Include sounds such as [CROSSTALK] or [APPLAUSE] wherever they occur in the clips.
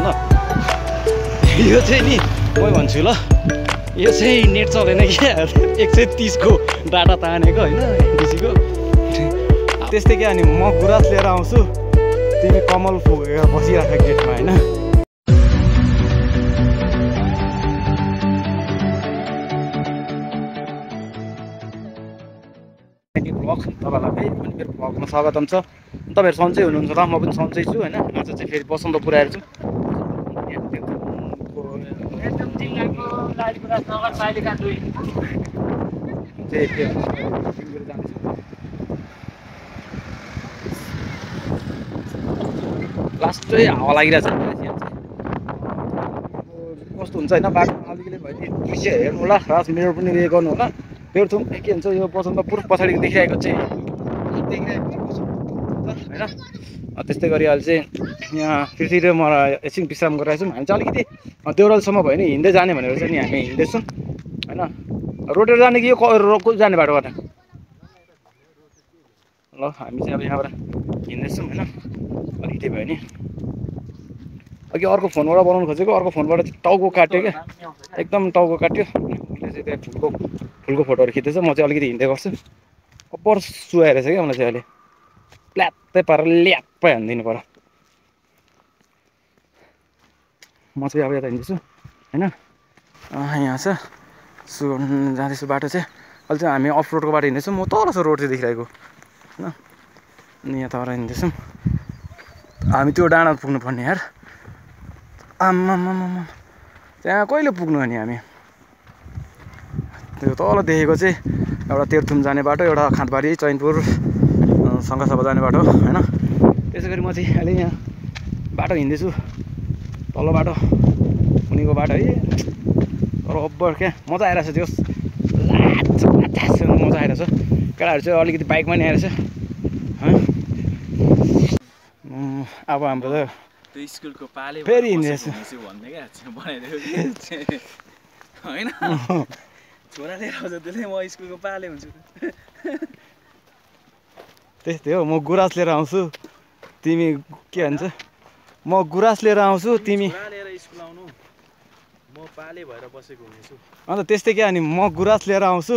न यो चाहिँ नि म भन्छु ल। यो चाहिँ नेट चलेन क्या एक सय तिसको डाटा तानेको होइन एनटिसीको त्यस्तै क्या अनि म गुराँस लिएर आउँछु। तिमी कमल फुकेर बसिराख गेटमा होइन? तपाईँलाई फेरि पनि मेरो ब्लगमा स्वागतम छ। तपाईँहरू सन्चै हुनुहुन्छ र म पनि सन्चै छु होइन? आज चाहिँ फेरि बसन्तपुर आएर छु। लास्टै हावा चाहिँ। अब कस्तो हुन्छ होइन? बाटो अलिकति भयो नि दृश्य हेर्नु होला राज मिरर पनि उयो गर्नु होला पेर्थुम के भन्छ यो पछाडि देखिरहेको चाहिँ देखिरहेको चाहिँ बसन्तपुर होइन त्यस्तै गरी अहिले चाहिँ यहाँ पृथ्वी र म एकछिन विश्राम गरिरहेको छौँ हामी चाहिँ अलिकति देउरालसम्म भयो नि हिँड्दै जाने भनेर चाहिँ नि हामी हिँड्दैछौँ। होइन? रोटेर जाने कि यो जाने बाटोबाट ल हामी चाहिँ अब यहाँबाट हिँड्दैछौँ होइन? अलिकति भयो नि। अघि अर्को फोनबाट बनाउनु खोजेको अर्को फोनबाट चाहिँ टाउको काट्यो क्या। एकदम टाउको काट्यो। उसले चाहिँ त्यहाँ फुलको फुलको फोटोहरू खिच्दैछ। म चाहिँ अलिकति हिँड्दै गर्छु। अप्पर सुहाएर छ क्या मलाई चाहिँ अहिले। प्ल्यात्तै पारेर ल्याप्पै हानिदिनु पऱ्यो म चाहिँ अब यता हिँड्दैछु होइन यहाँ छ सु जाँदैछु बाटो चाहिँ अहिले चाहिँ हामी अफ रोडको बाटो हिँड्दैछौँ म तल छ रोड चाहिँ देखिरहेको होइन अनि यहाँ तल हिँड्दैछौँ हामी त्यो डाँडा पुग्नु पर्ने यार आम्मामामा त्यहाँ कहिले पुग्नु अनि हामी त्यो तल देखेको चाहिँ एउटा तेर्थुम जाने बाटो एउटा खाँदबारी चैनपुर सङ्घसभा जाने बाटो होइन? त्यसै गरी म चाहिँ अहिले यहाँ बाटो हिँड्दैछु तल्लो बाटो मुनिको बाटो है। तर अब्बर क्या मजा आइरहेछ त्यो। मजा आइरहेछ। केटाहरू चाहिँ अलिकति बाइकमा नि आइरहेछ अब हाम्रो त त्यो स्कुलको पाले फेरि कि होइन? छोरा लिएर आउँछ त्यसले म स्कुलको पाले हुन्छु। त्यस्तै हो म गुराँस लिएर आउँछु। तिमी के भन्छ? म गुराँस लिएर आउँछु तिमी। अन्त त्यस्तै क्या अनि म गुराँस लिएर आउँछु।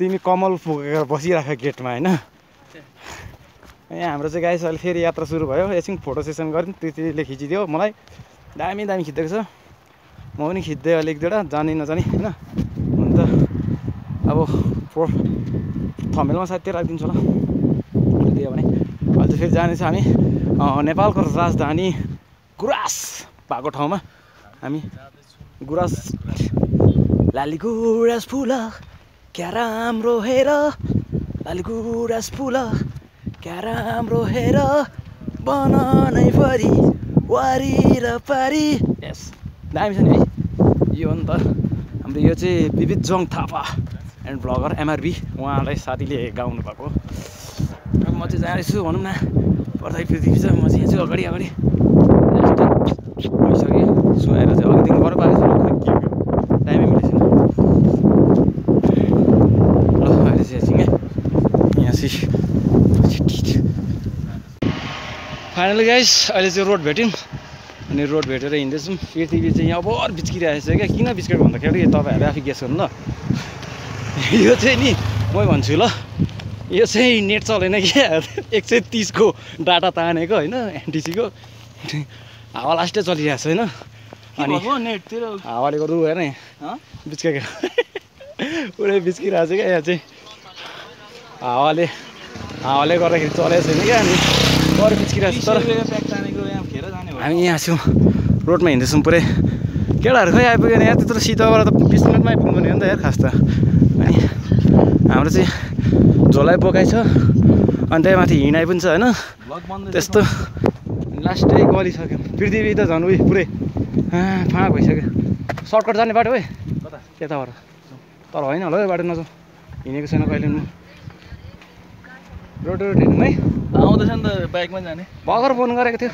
तिमी कमल फुकेर बसिराख गेटमा होइन? यहाँ हाम्रो चाहिँ गाइस अहिले फेरि यात्रा सुरु भयो। एकछिन फोटो सेसन गऱ्यौँ त्यतिले खिचिदियो मलाई। दामी दामी खिच्दैको छ म पनि खिच्दै अलिक दुईवटा जाने नजाने होइन? हुन त अब फो थमेलमा सायद त्यो राखिदिन्छु होला। दियो भने। अहिले फेरि जानेछ हामी नेपालको राजधानी गुराँस भएको ठाउँमा। हामी गुराँस लाली गुराँस फुल क्या राम्रो हेर लाली गुराँस फुल क्या राम्रो हेर बनानै परी वारी र पारी। यस दामी छ नि है। यो हो नि त हाम्रो यो चाहिँ विविध जोङ थापा एन्ड ब्लगर एमआरबी उहाँलाई साथीले गाउनु भएको म चाहिँ जाँदैछु भनौँ न। पर्दै पृथ्वी छ म चाहिँ यहाँ चाहिँ अगाडि। अगाडि भइसक्यो। सुहाएर चाहिँ अघिदेखि गएर पाएको छु? टाइमै ल अहिले चाहिँ है। यहाँ फाइनली गाइस अहिले चाहिँ रोड भेट्यौँ अनि रोड भेटेर हिँड्दैछौँ। पृथ्वी चाहिँ यहाँ अबर बिच्किरहेको छ क्या। किन बिच्केको भन्दाखेरि तपाईँहरू आफै गेस गर्नु ल। [LAUGHS] यो चाहिँ नि म भन्छु ल। यो चाहिँ नेट चलेन क्या? एक सय तिसको डाटा तानेको होइन एनटिसीको। हावा लास्टै चलिरहेको छ होइन। अनि नेटतिर? हावाले गर्दा हेर हँ? बिच्केको। पुरै बिच्किरहेको छ क्या यहाँ चाहिँ। हावाले हावाले गर्दाखेरि चलेको छैन क्या अनि अरू बिच्किरहेको छ। तर हामी यहाँ छौँ रोडमा हिँड्दैछौँ पुरै। केटाहरू खै आइपुगेन यहाँ? त्यत्रो सिधोबाट त बिस मिनटमा आइपुग्नु नि हो नि त यार खास त। अनि हाम्रो चाहिँ झोलाइ बोकाइ छ अनि त्यही माथि हिँडाइ पनि छ होइन? त्यस्तो। लास्टै गलिसक्यो पृथ्वी त झन् उयो पुरै फाँक भइसक्यो। सर्टकट जाने बाटो है यताबाट। तर होइन होला है बाटो नजाउँ हिँडेको छैन कहिले पनि। रोड रोड हिँडौँ है। आउँदैछ नि त बाइकमा जाने। भर्खर फोन गरेको थियो।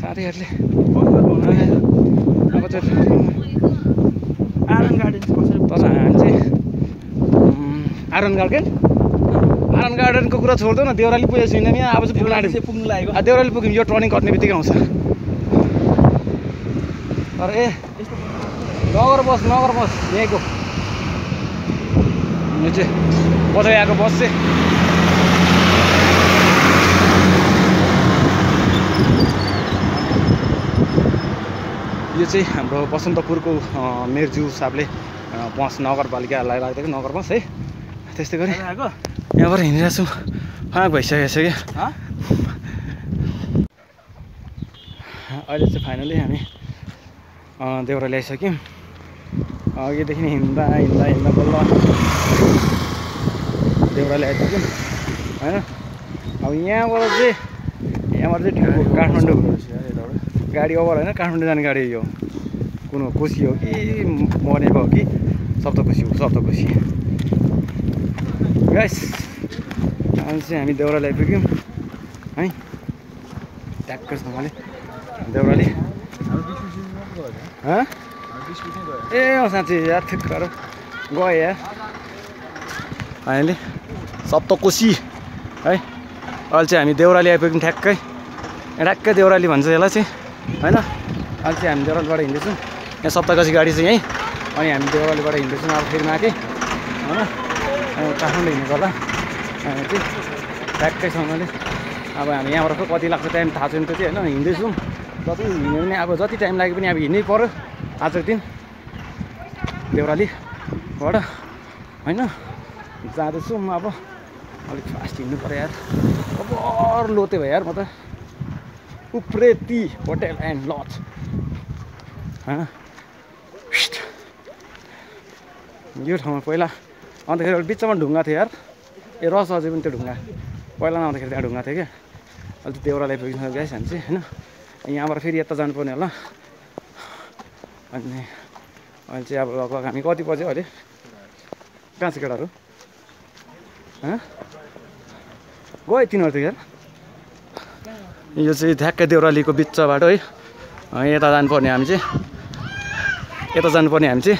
साथीहरूले। अब चाहिँ गार्डन कसरी? हामी चाहिँ। उम्, आइरन गार्डन? आइरन गार्डनको कुरा छोड्दै न देउराली पुगेको छुइनँ नि अब चाहिँ पुग्नु पुग्नु लागेको देउराली पुग्यौँ यो टर्निङ कट्ने बित्तिकै आउँछ। तर ए नगर बस नगर बस यहीँको। यो चाहिँ बजाइ आएको बस चाहिँ। यो चाहिँ हाम्रो बसन्तपुरको अँ, मेरज्यू साहबले बस नगरपालिकालाई लाग्दैको नगर बस है। त्यस्तै गरी। आएको? यहाँबाट हिँडिरहेको छु फाँक भइसकेको छ क्या? अहिले चाहिँ फाइनली हामी देउरा ल्याइसक्यौँ अघिदेखि हिँड्दा हिँड्दा हिँड्दा बल्ल देउरा ल्याइसक्यौँ होइन? अब यहाँबाट चाहिँ यहाँबाट चाहिँ ठिक काठमाडौँ। गाडी ओभर होइन? काठमाडौँ जाने गाडी यो कुन हो? कोसी हो कि बनेको हो कि? सप्तकोशी हो सप्तकोशी। गाइस अहिले चाहिँ हामी देउरा ल्याइपुग्यौँ है ट्याक्कसँगले देउराली हँ ए अँ साँच्ची यार गर गयो यार फाइनली सप्तकोशी है अहिले चाहिँ हामी देउराली आइपुग्यौँ ठ्याक्कै ठ्याक्कै देउराली भन्छ यसलाई चाहिँ होइन अहिले चाहिँ हामी देउरालीबाट हिँड्दैछौँ यहाँ सप्तकोशी गाडी चाहिँ यहीँ अनि हामी देउरालीबाट हिँड्दैछौँ अब फेरि माथि होइन काठमाडौँ हिँड्नु हामी चाहिँ ठ्याक्कैसँगले अब हामी यहाँबाट खै कति लाग्छ टाइम थाहा छैन त्यो चाहिँ होइन हिँड्दैछौँ। जति हिँड्यो भने अब जति टाइम लाग्यो पनि अब हिँड्नै पऱ्यो आजको दिन। देउरालीबाट होइन जाँदैछौँ अब। अलिक फास्ट हिँड्नु पऱ्यो यार। खबर लोते भयो यार म त। उप्रेती होटेल एन्ड लज होइन यो ठाउँमा पहिला अन्तखेरि बिचमा ढुङ्गा थियो यार। ए रस अझै पनि त्यो ढुङ्गा। पहिला नआउँदाखेरि त्यहाँ ढुङ्गा थियो क्या। अहिले त्यो ल्याइपुग्नु गएछ हामी चाहिँ होइन? यहाँबाट फेरि यता जानुपर्ने होला। अनि अहिले चाहिँ अब लगभग हामी कति बज्यो अहिले? कहाँ छ केटाहरू? गयो तिनीहरू त यार। यो चाहिँ ठ्याक्कै देउरालीको बिचबाट है। यता जानुपर्ने हामी चाहिँ। यता जानुपर्ने हामी चाहिँ।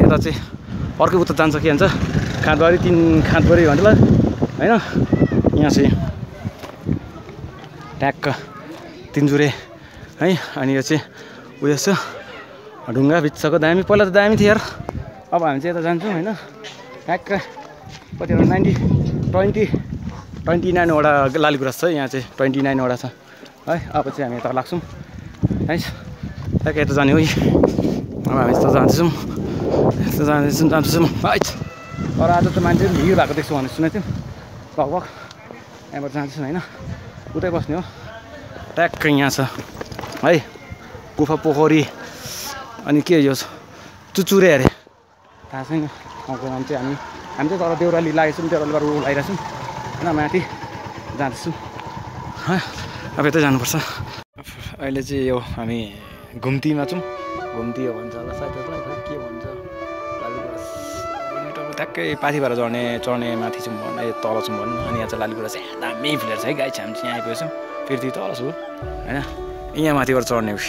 यता चाहिँ। अर्कै उता जान्छ के भन्छ? खाँदबारी तिन खाँदबारी भन्नुलाई होइन? यहाँ चाहिँ ट्याक्क तिनजुरे है? अनि यो चाहिँ उयो छ ढुङ्गा बिचको दामी। पहिला त दामी थियो यार। अब हामी चाहिँ यता जान्छौँ होइन? ट्याक्क कतिवटा नाइन्टी ट्वेन्टी ट्वेन्टी नाइनवटा लालीगुराँस छ। यहाँ चाहिँ ट्वेन्टी नाइनवटा छ। है? अब चाहिँ हामी यता लाग्छौँ। है? ट्याक्क यता जाने हो अब हामी यता जाँदैछौँ यस्तो जाँदैछौँ जाँदैछौँ है तर आज त मान्छे भिड भएको देख्छु भनेर सुनेको थियौँ लगभग यहाँबाट जाँदैछौँ होइन? उतै बस्ने हो। ट्याक्कै यहाँ छ। है गुफा पोखरी। अनि के यो चुचुरे अरे। थाहा छैन। ठाउँको नाम चाहिँ हामी हामी चाहिँ तर देउराली लागेको छौँ देउरालीबाट उ लगाइरहेको छौँ। होइन माथि जाँदैछौँ। है अब यतै जानुपर्छ। अहिले चाहिँ यो हामी घुम्तीमा छौँ। घुम्ती हो भन्छ होला सायद ट्याक्कै पाथी भएर चढ्ने चढ्ने माथि छौँ भन्न यो तल छौँ भनौँ अनि यहाँ चाहिँ लालीगुराँस यहाँ दामी फुलेर छ है गाई छ हामी चाहिँ यहाँ आइपुगेको छौँ। फेरि त्यो तल छु। होइन? यहाँ माथिबाट चढ्ने उस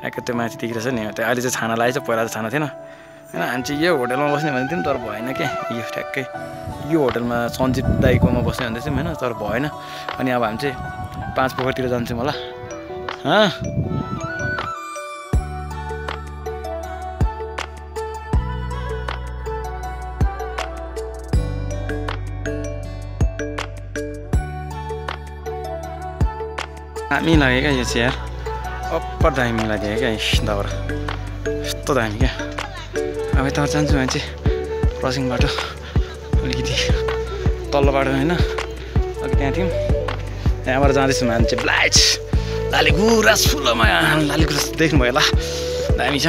ट्याक्कै त्यो माथि देखिरहेछ नि त्यो अहिले चाहिँ छाना लागेको छ पहिला त छाना थिएन। होइन हामी चाहिँ यो होटलमा बस्ने भनेको थियौँ तर भएन क्या यो ठ्याक्कै। यो होटलमा सञ्जीव दाईकोमा बस्ने भन्दै थियौँ होइन? तर भएन। अनि अब हामी चाहिँ पाँच पोखरतिर जान्छौँ होला। दामी लाग्यो क्या यो चाहिँ यार अप्पर दामी लाग्यो क्या दाउरा। यस्तो दामी क्या? अब यता जान्छु भने चाहिँ क्रसिङ बाटो अलिकति तल्लो बाटो होइन अलिक त्यहाँ थियौँ। त्यहाँबाट जाँदैछौँ हामी चाहिँ ब्लाइट! लाली गुराँस फुलोमा लाली गुराँस देख्नुभयो होला। दामी छ।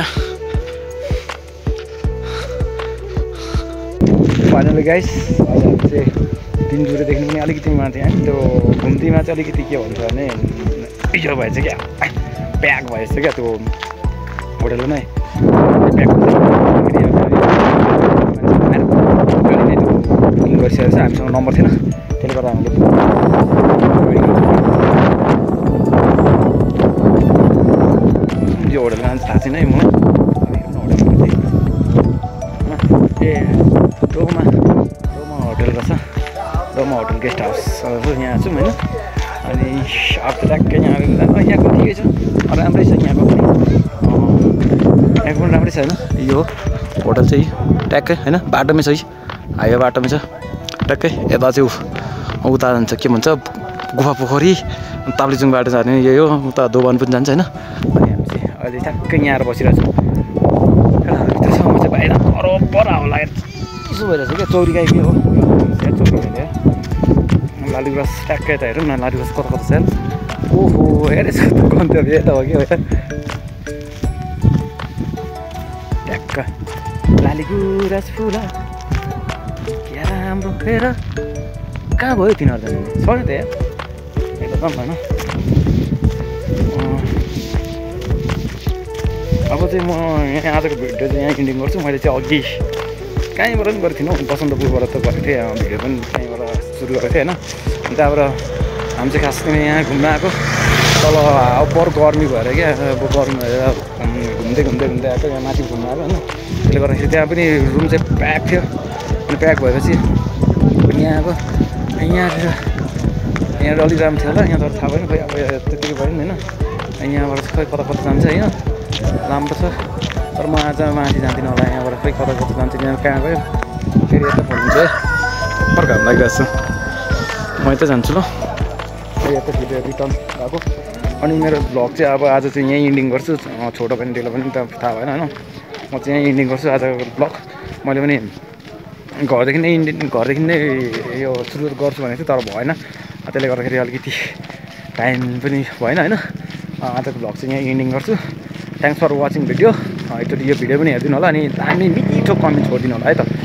फाइनली गाइस हामी चाहिँ तिनजुरेदेखि पनि अलिकति माथि है त्यो घुम्तीमा चाहिँ अलिकति के भन्छ भने यो भएछ क्या? प्याक भएछ क्या त्यो होटल नै बुकिङ गरिसकेको हामीसँग नम्बर थिएन। त्यसले गर्दा हामीले यो होटलमा थाहा छैन है म ए डोमा डोमा होटल रहेछ। Doma hotel guest house. यहाँ छौँ होइन? अनि अब ट्याक्कै यहाँ यहाँ कति छ राम्रै छ यहाँको पनि पनि छ होइन यो होटल चाहिँ ट्याक्कै होइन बाटोमै छ है हाइवे बाटोमै छ ट्याक्कै यता चाहिँ उता जान्छ के भन्छ गुफा पोखरी ताप्लेजुङ बाटो जाने यही हो उता दोबान पनि जान्छ होइन अनि हामी चाहिँ अहिले ठ्याक्कै यहाँ आएर बसिरहेको छौँ भित्र छ म चाहिँ बाहिर बरोबर हावा लागेर चिसो भइरहेछ क्या चौरी गाई के हो लालीगुराँस ट्याक्कै यता हेरौँ न लालीगुराँस कता कता छ ओहो हेरेछ गन्तव्य यता हो कि ट्याक्क लालीगुराँस फुला क्या राम्रो हेर कहाँ भयो तिनीहरू त नि त जाउँ होइन अब चाहिँ म यहाँ आजको भिडियो चाहिँ यहाँ इन्डिङ गर्छु मैले चाहिँ अघि कहीँबाट पनि गरेको थिइनँ हौ बसन्तपुरबाट त गरेको थिएँ भिडियो पनि कहीँबाट सुरु गरेको थिएँ होइन। अनि त्यहाँबाट हामी चाहिँ खास गरी यहाँ घुम्न आएको। तल बरु गर्मी भएर क्या अब गर्मी भएर घुम्- घुम्दै घुम्दै घुम्दै आएको। यहाँ माथि घुम्न आएको होइन। त्यसले गर्दाखेरि त्यहाँ पनि रुम चाहिँ प्याक थियो। अनि प्याक भएपछि यहाँ अब यहाँ यहाँ अलिक राम्रो थियो होला। यहाँ त थाहा भएन खोइ अब त्यतिकै भयो नि होइन। यहाँबाट खोइ कता कता जान्छ होइन। राम्रो छ। तर म आज माथि जाँदिनँ होला। यहाँबाट खोइ कता कता जान्छ यहाँ कहाँ गयो? फेरि यता फर्किन्छ घाम लागिरहेको छ म यतै जान्छु ल यता फेरि रिटर्न गएको अनि मेरो भ्लग चाहिँ अब आज चाहिँ यहीँ इन्डिङ गर्छु छोटो पनि डेलो पनि त थाहा भएन होइन म चाहिँ यहीँ इन्डिङ गर्छु आजको भ्लग मैले पनि घरदेखि नै इन्डियन घरदेखि नै यो सुरु गर्छु भनेको थिएँ तर भएन त्यसले गर्दाखेरि अलिकति टाइम पनि भएन होइन आजको भ्लग चाहिँ यहीँ इन्डिङ गर्छु थ्याङ्क्स फर वाचिङ भिडियो एकचोटि यो भिडियो पनि हेरिदिनु होला अनि दामी मिठो कमेन्ट छोडिदिनु होला है त